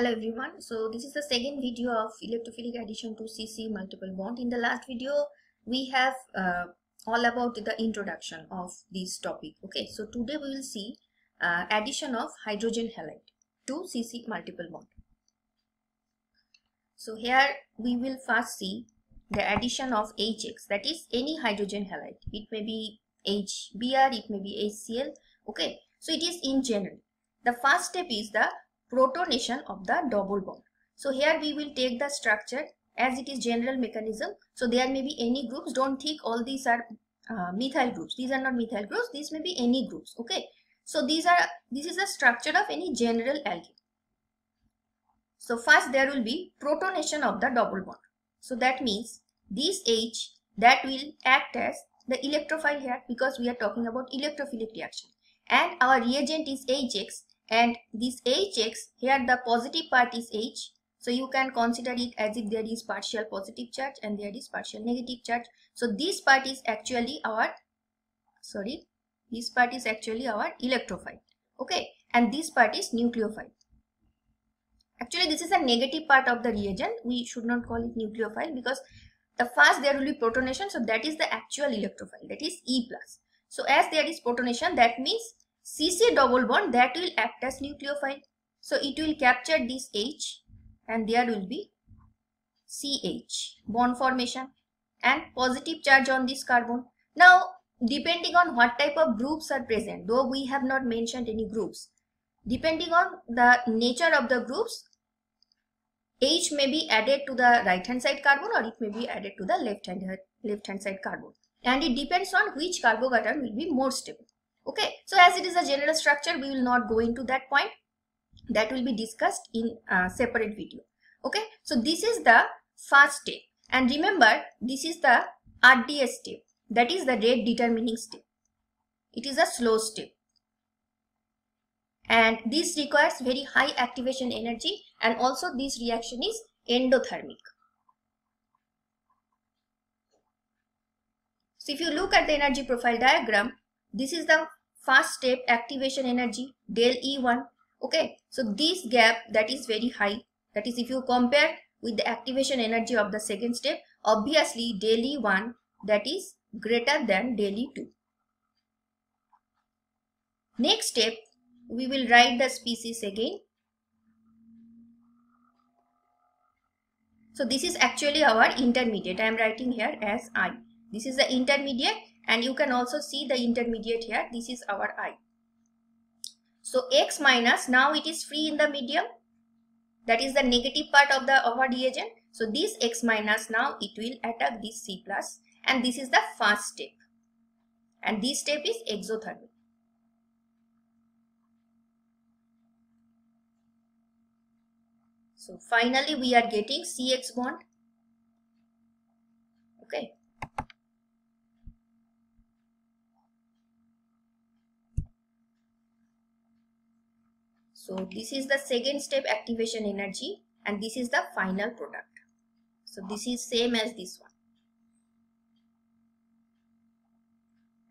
Hello everyone. So this is the second video of electrophilic addition to CC multiple bond. In the last video, we have uh, all about the introduction of this topic. Okay, so today we will see uh, addition of hydrogen halide to CC multiple bond. So here we will first see the addition of HX that is any hydrogen halide. It may be HBr, it may be HCl. Okay, so it is in general. The first step is the protonation of the double bond. So here we will take the structure as it is general mechanism. So there may be any groups. Don't think all these are uh, methyl groups. These are not methyl groups. These may be any groups. Okay. So these are this is the structure of any general alkene. So first there will be protonation of the double bond. So that means this H that will act as the electrophile here because we are talking about electrophilic reaction and our reagent is HX and this HX here the positive part is H. So you can consider it as if there is partial positive charge and there is partial negative charge. So this part is actually our sorry this part is actually our electrophile okay? And this part is nucleophile. Actually this is a negative part of the reagent. We should not call it nucleophile because the first there will be protonation. So that is the actual electrophile that is E plus. So as there is protonation that means CC double bond that will act as nucleophile. So it will capture this H and there will be CH bond formation and positive charge on this carbon. Now depending on what type of groups are present though we have not mentioned any groups depending on the nature of the groups H may be added to the right hand side carbon or it may be added to the left hand left hand side carbon and it depends on which carbocation will be more stable okay so as it is a general structure we will not go into that point. That will be discussed in a separate video. Okay so this is the first step. And remember this is the RDS step. That is the rate determining step. It is a slow step. And this requires very high activation energy. And also this reaction is endothermic. So if you look at the energy profile diagram this is the first step activation energy del E1 okay so this gap that is very high. That is if you compare with the activation energy of the second step obviously del E1 that is greater than del E2 next step we will write the species again. So this is actually our intermediate. I am writing here as i. This is the intermediate and you can also see the intermediate here. This is our i. So x minus now it is free in the medium. That is the negative part of the our reagent. So this x minus now it will attack this c plus. And this is the first step. And this step is exothermic. So finally we are getting cx bond. Okay So this is the second step activation energy and this is the final product. So this is same as this one.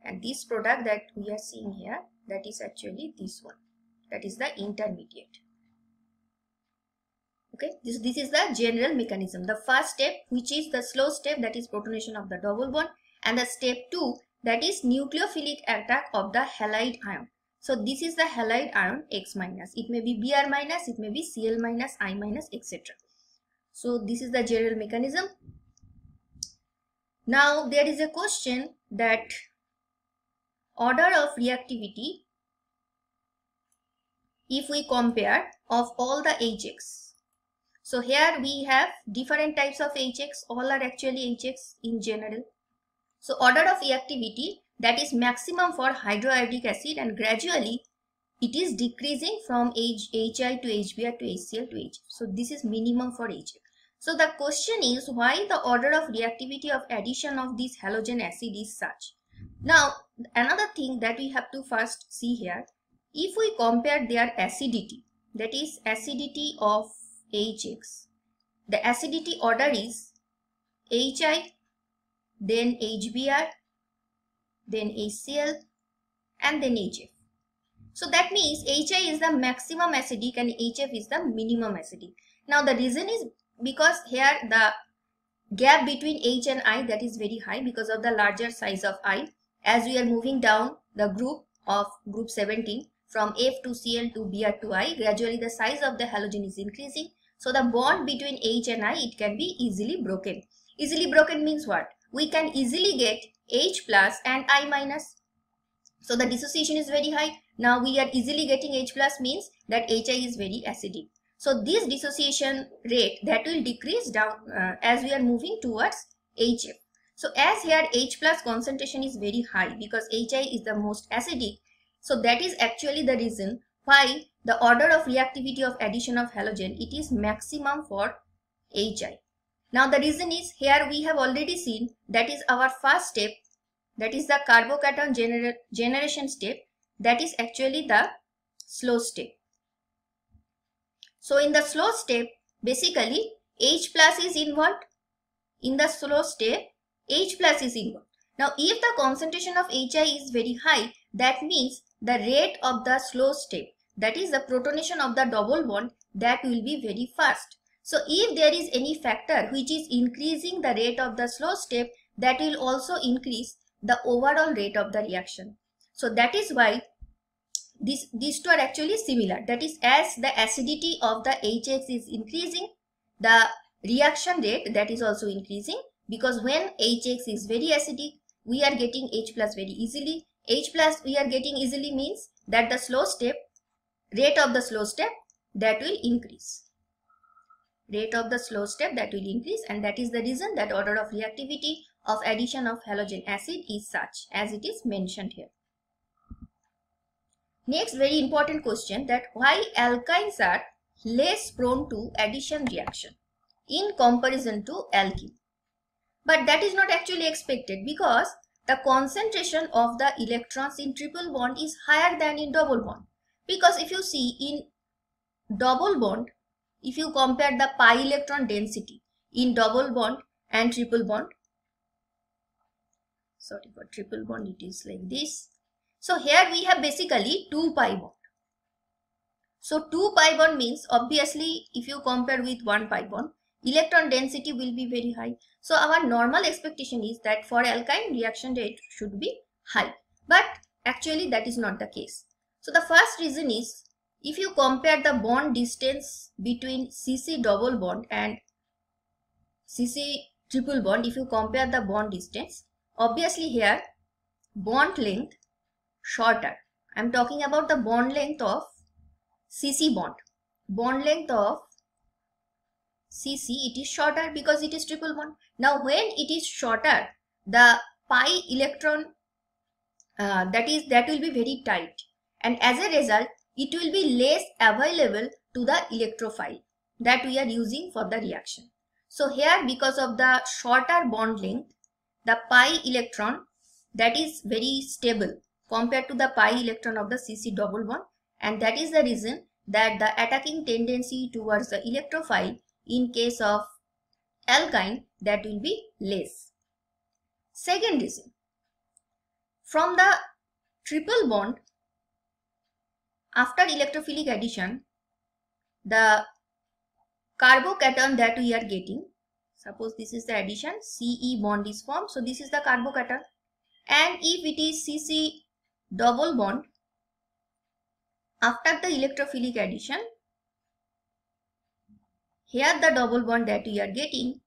And this product that we are seeing here that is actually this one. That is the intermediate. Okay, this, this is the general mechanism. The first step which is the slow step that is protonation of the double bond and the step 2 that is nucleophilic attack of the halide ion. So this is the halide ion X minus. It may be Br minus, it may be Cl minus, I minus, etc. So this is the general mechanism. Now there is a question that order of reactivity if we compare of all the HX. So here we have different types of HX, all are actually HX in general. So order of reactivity that is maximum for hydroiodic acid and gradually it is decreasing from H, HI to HBr to HCl to H. So this is minimum for H. So the question is why the order of reactivity of addition of this halogen acid is such. Now another thing that we have to first see here, if we compare their acidity, that is acidity of HX, the acidity order is HI, then HBr, then HCl and then HF. So that means HI is the maximum acidic and HF is the minimum acidic. Now the reason is because here the gap between H and I that is very high because of the larger size of I. As we are moving down the group of group 17 from F to Cl to Br to I, gradually the size of the halogen is increasing. So the bond between H and I, it can be easily broken. Easily broken means what? We can easily get H plus and I minus. So the dissociation is very high. Now we are easily getting H plus means that HI is very acidic. So this dissociation rate that will decrease down uh, as we are moving towards HF. So as here H plus concentration is very high because HI is the most acidic. So that is actually the reason why the order of reactivity of addition of halogen it is maximum for HI. Now the reason is here we have already seen that is our first step that is the carbocation gener generation step that is actually the slow step. So in the slow step basically H plus is involved. In the slow step H plus is involved. Now if the concentration of HI is very high that means the rate of the slow step that is the protonation of the double bond that will be very fast. So if there is any factor which is increasing the rate of the slow step, that will also increase the overall rate of the reaction. So that is why this, these two are actually similar. That is as the acidity of the HX is increasing, the reaction rate that is also increasing because when HX is very acidic, we are getting H plus very easily. H plus we are getting easily means that the slow step, rate of the slow step that will increase rate of the slow step that will increase and that is the reason that order of reactivity of addition of halogen acid is such as it is mentioned here. Next very important question that why alkynes are less prone to addition reaction in comparison to alkene. But that is not actually expected because the concentration of the electrons in triple bond is higher than in double bond. Because if you see in double bond if you compare the pi electron density in double bond and triple bond sorry for triple bond it is like this. So here we have basically 2 pi bond. So 2 pi bond means obviously if you compare with 1 pi bond electron density will be very high. So our normal expectation is that for alkyne reaction rate should be high. But actually that is not the case. So the first reason is if you compare the bond distance between CC double bond and CC triple bond, if you compare the bond distance, obviously here bond length shorter. I am talking about the bond length of CC bond. Bond length of CC it is shorter because it is triple bond. Now when it is shorter, the pi electron uh, that is that will be very tight and as a result it will be less available to the electrophile that we are using for the reaction. So here because of the shorter bond length, the pi electron that is very stable compared to the pi electron of the CC double bond and that is the reason that the attacking tendency towards the electrophile in case of alkyne that will be less. Second reason, from the triple bond after electrophilic addition, the carbocation that we are getting, suppose this is the addition, CE bond is formed. So this is the carbocation. And if it is CC double bond, after the electrophilic addition, here the double bond that we are getting,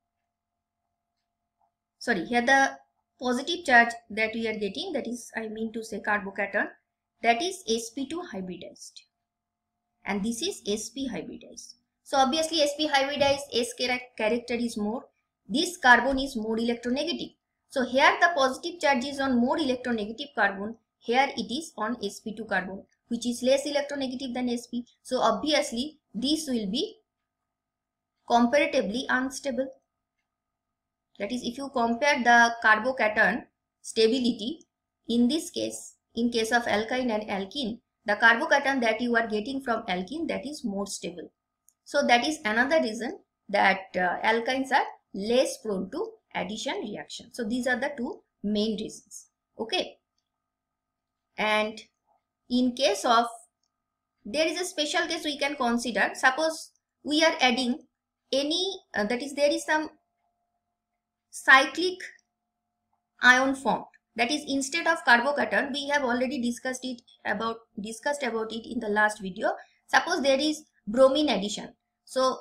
sorry, here the positive charge that we are getting, that is, I mean to say carbocation, that is sp2 hybridized. And this is sp hybridized. So obviously sp hybridized s character is more. This carbon is more electronegative. So here the positive charge is on more electronegative carbon. Here it is on sp2 carbon which is less electronegative than sp so obviously this will be comparatively unstable. That is if you compare the carbocation stability in this case in case of alkyne and alkene, the carbocation that you are getting from alkene that is more stable. So that is another reason that uh, alkynes are less prone to addition reaction. So these are the two main reasons. Okay. And in case of there is a special case we can consider suppose we are adding any uh, that is there is some cyclic ion form that is instead of carbocation we have already discussed it about discussed about it in the last video. Suppose there is bromine addition. So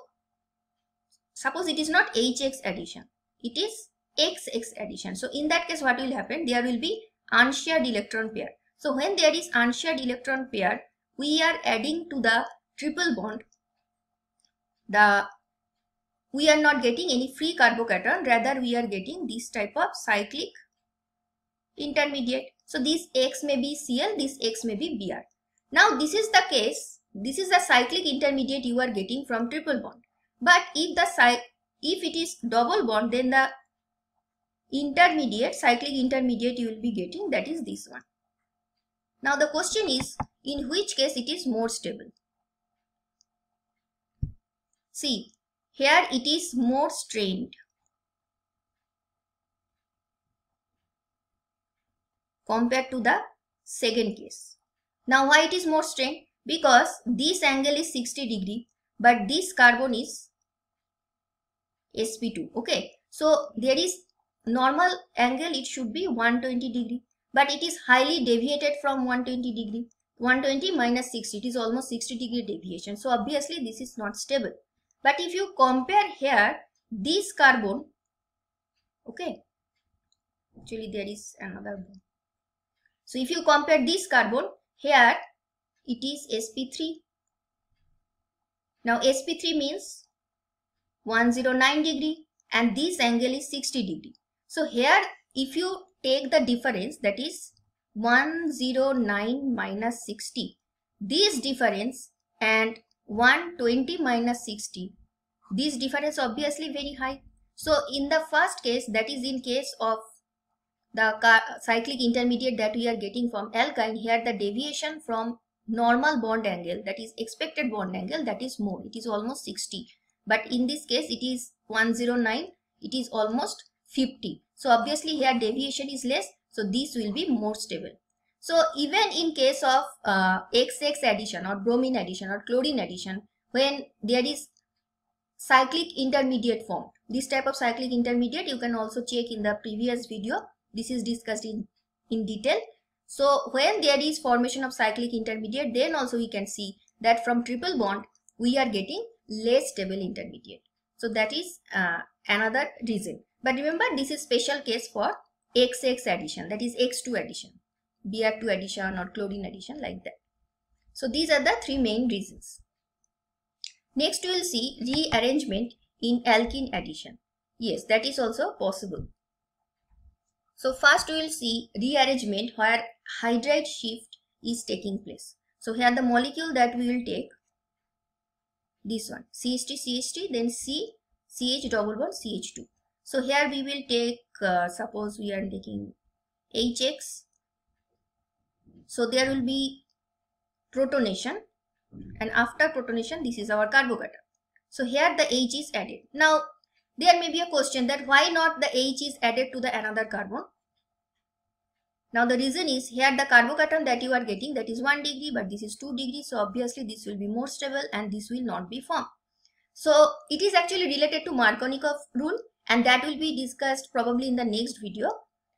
suppose it is not hx addition. It is xx addition. So in that case what will happen? There will be unshared electron pair. So when there is unshared electron pair we are adding to the triple bond. The we are not getting any free carbocation. Rather we are getting this type of cyclic intermediate. So this x may be cl this x may be br. Now this is the case this is the cyclic intermediate you are getting from triple bond. But if the if it is double bond then the intermediate cyclic intermediate you will be getting that is this one. Now the question is in which case it is more stable? See here it is more strained compared to the second case. Now why it is more strained because this angle is 60 degree but this carbon is sp2 okay? So there is normal angle it should be 120 degree but it is highly deviated from 120 degree. 120 minus 60 it is almost 60 degree deviation. So obviously this is not stable. But if you compare here this carbon okay? Actually there is another one so if you compare this carbon here it is sp3 now sp3 means 109 degree and this angle is 60 degree. So here if you take the difference that is 109 minus 60 this difference and 120 minus 60 this difference obviously very high. So in the first case that is in case of the cyclic intermediate that we are getting from alkyne here the deviation from normal bond angle that is expected bond angle that is more it is almost 60 but in this case it is 109 it is almost 50 so obviously here deviation is less so this will be more stable. So even in case of uh, xx addition or bromine addition or chlorine addition when there is cyclic intermediate form this type of cyclic intermediate you can also check in the previous video this is discussed in in detail so when there is formation of cyclic intermediate then also we can see that from triple bond we are getting less stable intermediate so that is uh, another reason but remember this is special case for XX addition that is X2 addition, Br2 addition or chlorine addition like that. So these are the three main reasons. Next we will see rearrangement in alkene addition. Yes that is also possible. So first we will see rearrangement where hydride shift is taking place. So here the molecule that we will take this one CH3 CH3 then C CH double bond CH2 so here we will take, uh, suppose we are taking HX. So there will be protonation and after protonation this is our carbocation. So here the H is added. Now there may be a question that why not the H is added to the another carbon. Now the reason is here the carbocation that you are getting that is 1 degree but this is 2 degree so obviously this will be more stable and this will not be formed. So it is actually related to Markovnikov rule and that will be discussed probably in the next video.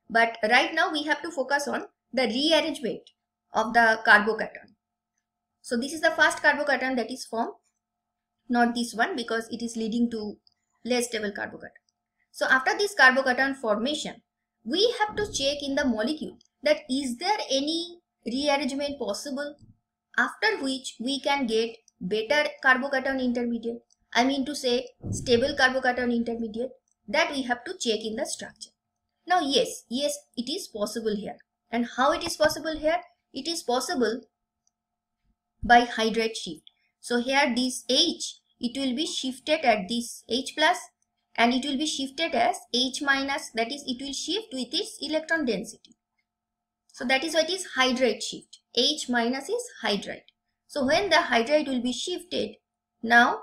But right now we have to focus on the rearrangement of the carbocation. So this is the first carbocation that is formed, not this one because it is leading to less stable carbocation. So after this carbocation formation, we have to check in the molecule that is there any rearrangement possible after which we can get better carbocation intermediate. I mean to say stable carbocation intermediate that we have to check in the structure. Now yes, yes it is possible here. And how it is possible here? It is possible by hydride shift. So here this H, it will be shifted at this H plus and it will be shifted as H minus that is it will shift with its electron density. So that is what is hydride shift. H minus is hydride. So when the hydride will be shifted, now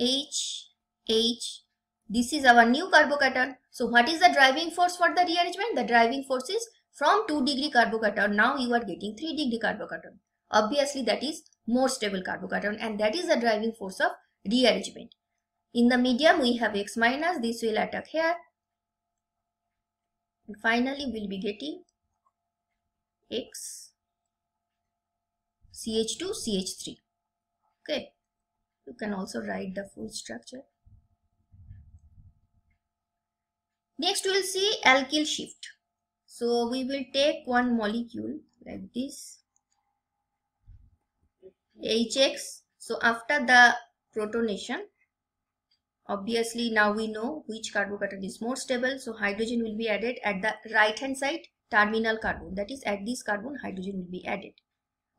H H. This is our new carbocation. So what is the driving force for the rearrangement? The driving force is from 2 degree carbocation. Now you are getting 3 degree carbocation. obviously that is more stable carbocation and that is the driving force of rearrangement. In the medium we have X minus, this will attack here. And finally we'll be getting X CH2 CH3 okay. You can also write the full structure. Next we'll see alkyl shift. So we will take one molecule like this HX so after the protonation obviously now we know which carbocation is more stable. So hydrogen will be added at the right hand side terminal carbon. That is at this carbon hydrogen will be added.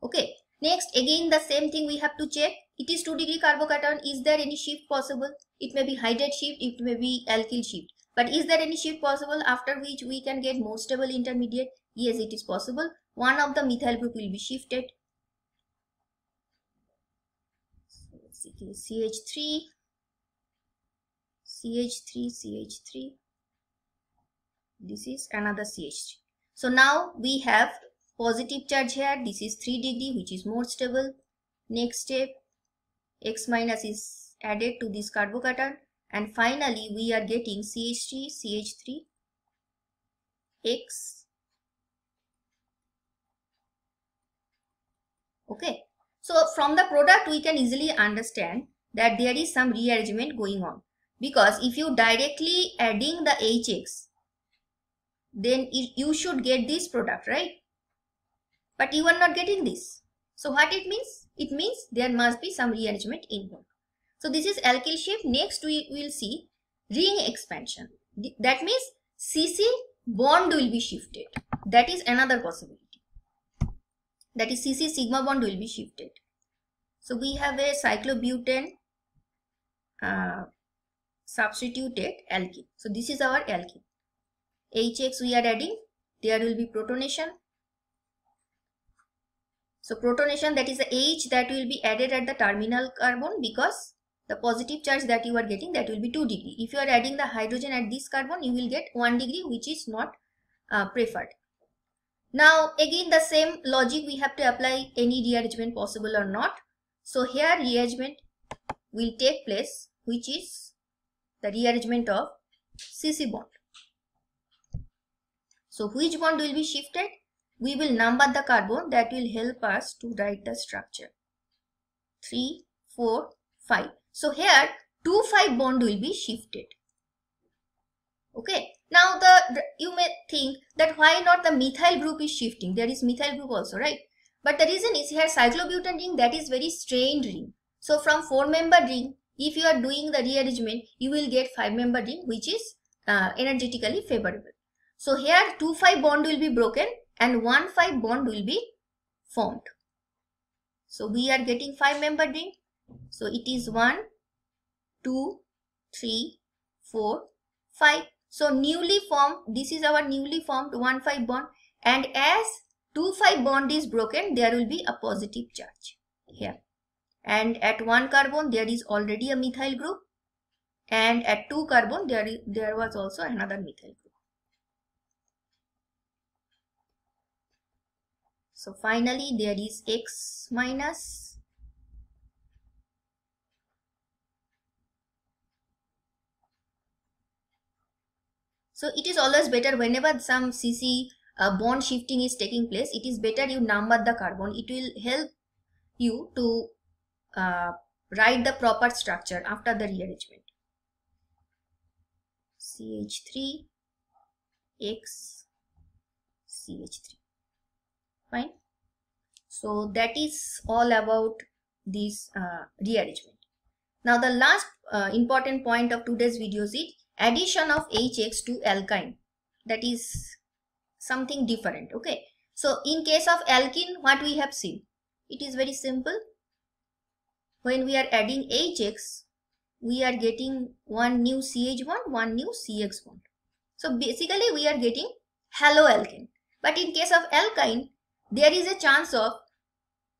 Okay. Next again the same thing we have to check. It is 2 degree carbocation. Is there any shift possible? It may be hydride shift. It may be alkyl shift. But is there any shift possible after which we can get more stable intermediate? Yes it is possible. One of the methyl group will be shifted so, CH3 CH3 CH3 this is another CH3 so now we have positive charge here. This is 3 degree which is more stable. Next step x minus is added to this carbocation. And finally we are getting CH3 CH3 X. Okay so from the product we can easily understand that there is some rearrangement going on. Because if you directly adding the hx then you should get this product right? But you are not getting this. So what it means? It means there must be some rearrangement involved so this is alkyl shift next we will see ring expansion. That means cc bond will be shifted. That is another possibility that is cc sigma bond will be shifted so we have a cyclobutane uh, substituted alkene. So this is our alkene. HX we are adding, there will be protonation. So protonation that is the H that will be added at the terminal carbon because the positive charge that you are getting that will be 2 degree. If you are adding the hydrogen at this carbon you will get 1 degree which is not uh, preferred. Now again the same logic we have to apply any rearrangement possible or not. So here rearrangement will take place which is the rearrangement of CC bond. So which bond will be shifted? We will number the carbon that will help us to write the structure. 3, 4, 5. So here 2, 5 bond will be shifted. Okay. Now the, you may think that why not the methyl group is shifting. There is methyl group also right. But the reason is here cyclobutane ring that is very strained ring. So from 4 member ring if you are doing the rearrangement, you will get 5 member ring which is uh, energetically favorable. So here 2-5 bond will be broken and 1-5 bond will be formed. So we are getting 5 member ring. So it is 1, 2, 3, 4, 5. So newly formed, this is our newly formed 1-5 bond. And as 2-5 bond is broken, there will be a positive charge here. And at one carbon there is already a methyl group. And at two carbon there there was also another methyl group. So finally there is x minus so it is always better whenever some cc uh, bond shifting is taking place it is better you number the carbon. It will help you to uh, write the proper structure after the rearrangement. CH3 X CH3 fine? So that is all about this uh, rearrangement. Now the last uh, important point of today's video is addition of HX to alkyne that is something different okay so in case of alkene what we have seen it is very simple when we are adding HX, we are getting one new CH bond, one new CX bond. So basically we are getting haloalkane. But in case of alkyne, there is a chance of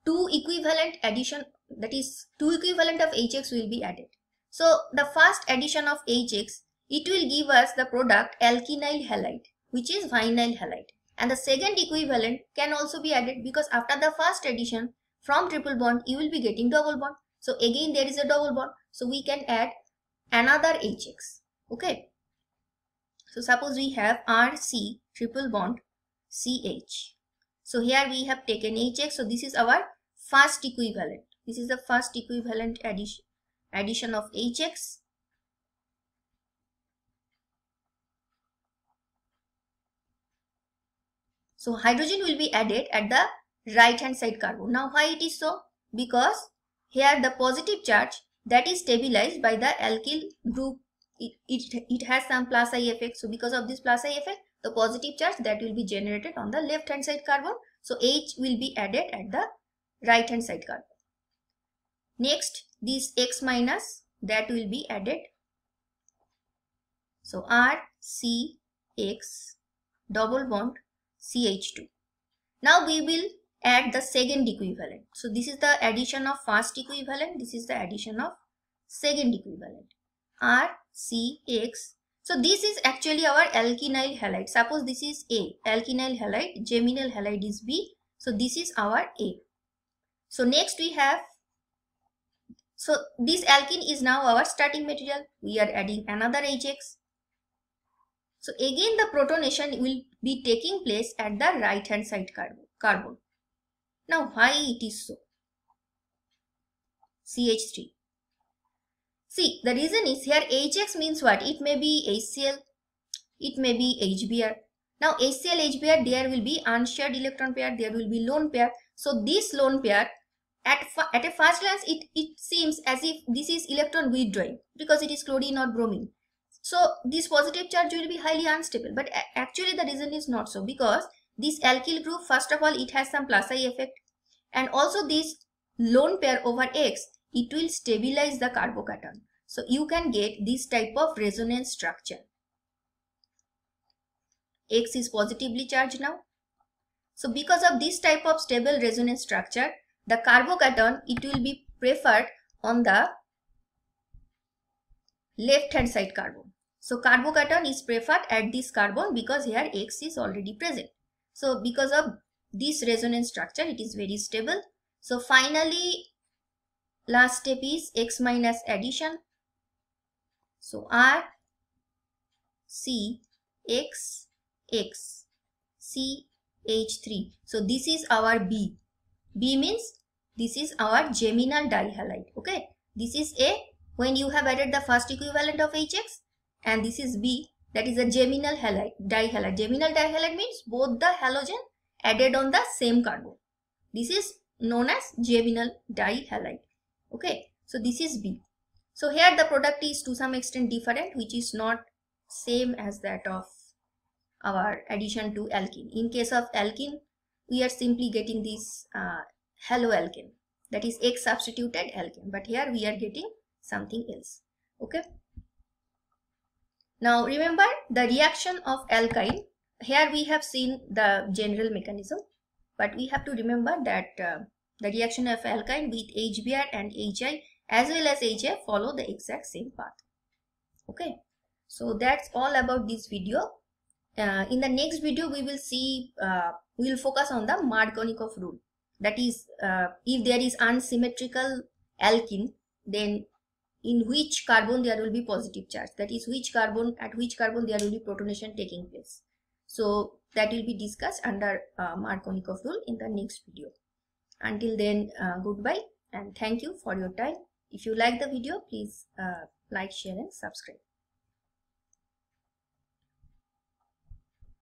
two equivalent addition that is two equivalent of HX will be added. So the first addition of HX, it will give us the product alkenyl halide which is vinyl halide. And the second equivalent can also be added because after the first addition from triple bond you will be getting double bond. So again there is a double bond. So we can add another hx okay? So suppose we have rc triple bond ch so here we have taken hx so this is our first equivalent. This is the first equivalent addition addition of hx so hydrogen will be added at the right hand side carbon. Now why it is so? Because here the positive charge that is stabilized by the alkyl group it, it, it has some plus I effect. So because of this plus I effect the positive charge that will be generated on the left hand side carbon. So H will be added at the right hand side carbon. Next this X minus that will be added. So R C X double bond CH2. Now we will add the second equivalent. So this is the addition of first equivalent. This is the addition of second equivalent. R, C, X. So this is actually our alkenyl halide. Suppose this is A. Alkenyl halide. Geminal halide is B. So this is our A. So next we have. So this alkene is now our starting material. We are adding another HX. So again the protonation will be taking place at the right hand side carbon. Now why it is so? CH3. See the reason is here HX means what? It may be HCl, it may be HBr. Now HCl, HBr there will be unshared electron pair, there will be lone pair. So this lone pair at, at a first glance it, it seems as if this is electron withdrawing because it is chlorine or bromine. So this positive charge will be highly unstable but actually the reason is not so because this alkyl group, first of all, it has some plus I effect. And also this lone pair over X, it will stabilize the carbocation. So you can get this type of resonance structure. X is positively charged now. So because of this type of stable resonance structure, the carbocation, it will be preferred on the left hand side carbon. So carbocation is preferred at this carbon because here X is already present. So because of this resonance structure, it is very stable. So finally, last step is X minus addition. So R, C, X, X, C, H3. So this is our B. B means this is our geminal dihalide. Okay. This is A when you have added the first equivalent of HX and this is B that is a geminal halide, dihalide. Geminal dihalide means both the halogen added on the same carbon. This is known as geminal dihalide. Okay, so this is B. So here the product is to some extent different which is not same as that of our addition to alkene. In case of alkene, we are simply getting this uh, haloalkane that is X substituted alkene but here we are getting something else. Okay. Now remember the reaction of alkyne. Here we have seen the general mechanism, but we have to remember that uh, the reaction of alkyne with HBr and HI as well as HF follow the exact same path. Okay, so that's all about this video. Uh, in the next video, we will see, uh, we will focus on the Markovnikov rule. That is, uh, if there is unsymmetrical alkene, then in which carbon there will be positive charge. That is which carbon at which carbon there will be protonation taking place. So that will be discussed under uh, Markovnikov rule in the next video. Until then uh, goodbye and thank you for your time. If you like the video please uh, like share and subscribe